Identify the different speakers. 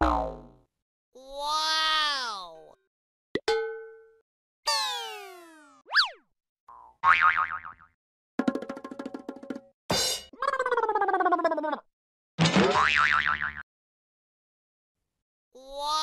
Speaker 1: Oh. What?